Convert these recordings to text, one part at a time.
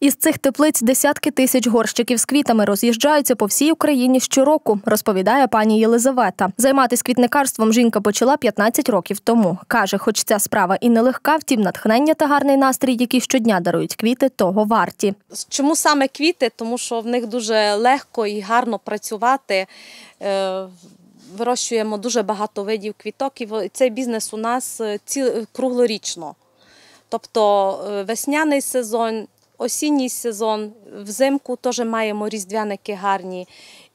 Із цих теплиць десятки тисяч горщиків з квітами роз'їжджаються по всій Україні щороку, розповідає пані Єлизавета. Займатися квітникарством жінка почала 15 років тому. Каже, хоч ця справа і нелегка, втім натхнення та гарний настрій, які щодня дарують квіти, того варті. Чому саме квіти? Тому що в них дуже легко і гарно працювати. Е, Вирощуємо дуже багато видів квіток, і цей бізнес у нас е, ці, круглорічно. Тобто е, весняний сезон, осінній сезон, взимку теж маємо різдвяники гарні.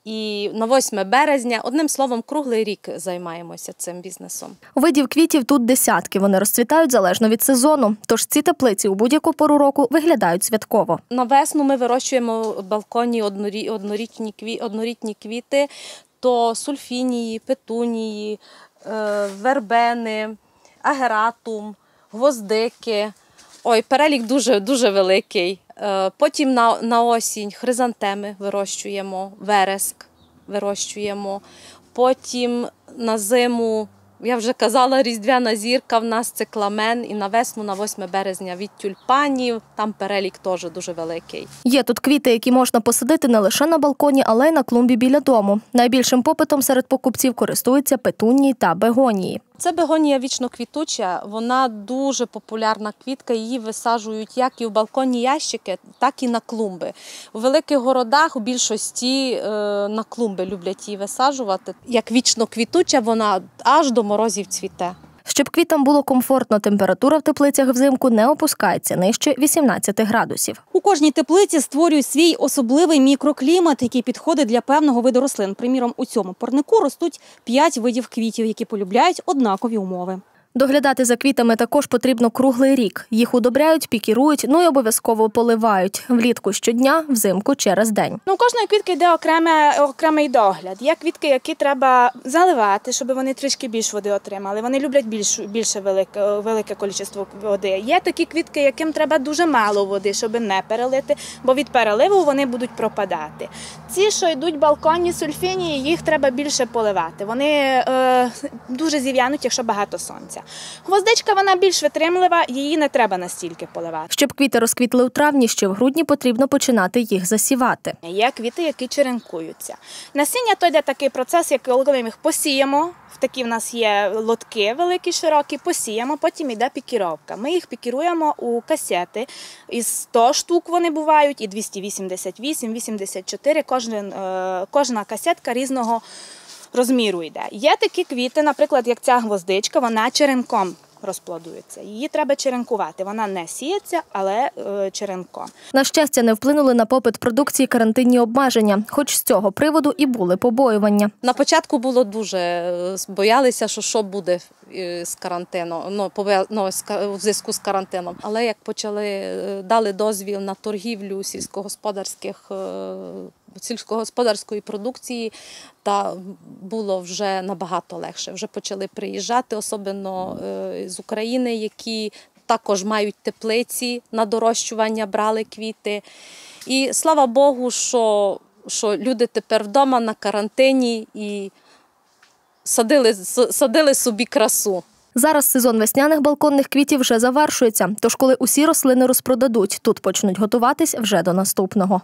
І на 8 березня, одним словом, круглий рік займаємося цим бізнесом. Видів квітів тут десятки. Вони розцвітають залежно від сезону. Тож ці теплиці у будь-яку пору року виглядають святково. На весну ми вирощуємо в балконі однорічні однорітні квіти, то сульфінії, петунії, е, вербени, агератум, гвоздики. Ой, перелік дуже, дуже великий. Е, Потім на, на осінь хризантеми вирощуємо, вереск вирощуємо. Потім на зиму, я вже казала, різдвяна зірка в нас це кламен, і на весну, на 8 березня від тюльпанів. Там перелік теж дуже великий. Є тут квіти, які можна посадити не лише на балконі, але й на клумбі біля дому. Найбільшим попитом серед покупців користуються петунії та бегонії. Це бегонія вічно квітуча, вона дуже популярна квітка. Її висаджують як і в балконні ящики, так і на клумби. У великих городах у більшості е, на клумби люблять її висаджувати. Як вічно квітуча, вона аж до морозів цвіте. Щоб квітам було комфортно, температура в теплицях взимку не опускається нижче 18 градусів. У кожній теплиці створюють свій особливий мікроклімат, який підходить для певного виду рослин. Приміром, у цьому парнику ростуть п'ять видів квітів, які полюбляють однакові умови. Доглядати за квітами також потрібно круглий рік. Їх удобряють, пікірують, ну і обов'язково поливають влітку щодня, взимку через день. Ну, кожної квітки йде окреме, окремий догляд. Є квітки, які треба заливати, щоб вони трішки більш води отримали. Вони люблять більш, більше велике, велике кількість води. Є такі квітки, яким треба дуже мало води, щоб не перелити, бо від переливу вони будуть пропадати. Ці, що йдуть балконні сульфінії, їх треба більше поливати. Вони е, дуже зів'януть, якщо багато сонця. Гвоздичка вона більш витримлива, її не треба настільки поливати. Щоб квіти розквітли у травні, ще в грудні потрібно починати їх засівати. Є квіти, які черенкуються. Насіння то йде такий процес, як коли ми їх посіємо. В такі в нас є лотки великі, широкі, посіємо, потім йде пікіровка. Ми їх пікіруємо у касети. Із 100 штук вони бувають, і 288, 84. Кожен, е, кожна касетка різного розміру йде. Є такі квіти, наприклад, як ця гвоздичка, вона черенком розплодується. Її треба черенкувати. Вона не сіється, але е, черенком. На щастя, не вплинули на попит продукції карантинні обмеження, хоч з цього приводу і були побоювання. На початку було дуже е, боялися, що що буде е, з карантином, ну, пове- ну, в зв'язку з карантином. Але як почали е, дали дозвіл на торгівлю сільськогосподарських е, сільськогосподарської продукції, та було вже набагато легше. Вже почали приїжджати, особливо е, з України, які також мають теплиці на дорощування, брали квіти. І слава Богу, що, що люди тепер вдома на карантині і садили, садили собі красу. Зараз сезон весняних балконних квітів вже завершується. Тож, коли усі рослини розпродадуть, тут почнуть готуватись вже до наступного.